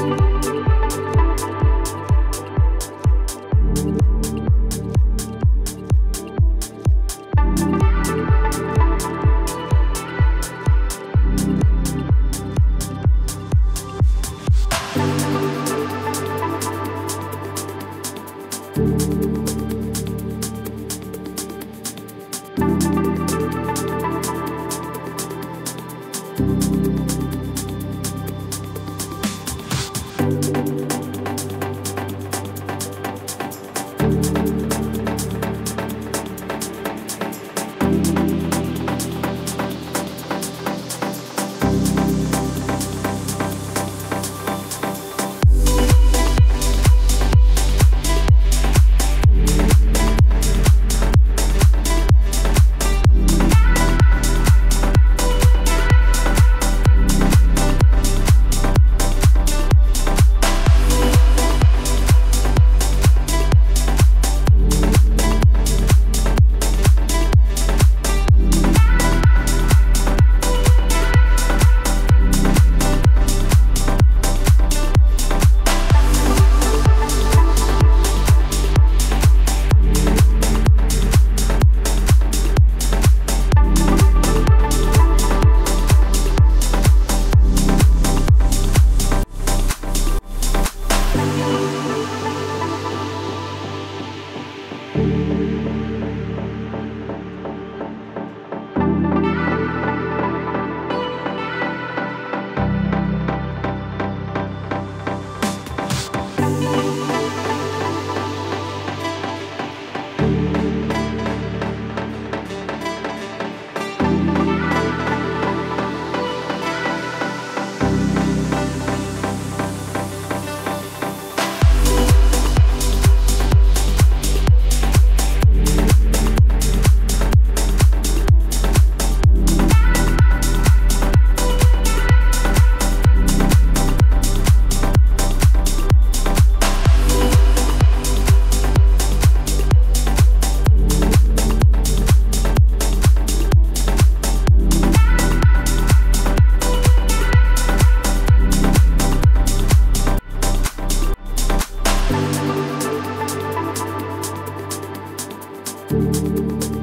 Bye. you.